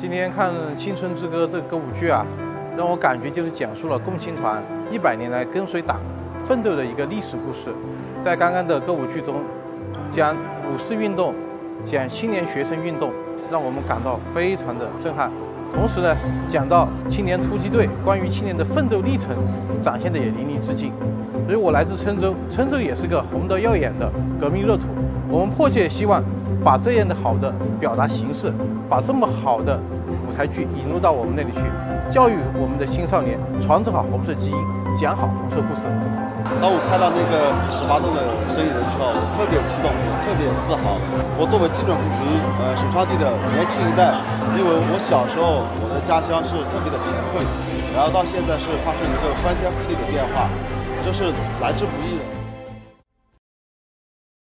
今天看《青春之歌》这个歌舞剧啊，让我感觉就是讲述了共青团一百年来跟随党奋斗的一个历史故事。在刚刚的歌舞剧中，讲五四运动，讲青年学生运动，让我们感到非常的震撼。同时呢，讲到青年突击队关于青年的奋斗历程，展现的也淋漓尽致。所以我来自郴州，郴州也是个红得耀眼的革命热土。我们迫切希望把这样的好的表达形式，把这么好的舞台剧引入到我们那里去，教育我们的青少年，传承好红色基因，讲好红色故事。当我看到那个十八栋的身影的时候，我特别激动，我特别自豪。我作为精准扶贫呃首创地的年轻一代，因为我小时候我的家乡是特别的贫困，然后到现在是发生一个翻天覆地的变化。这是来之不易的。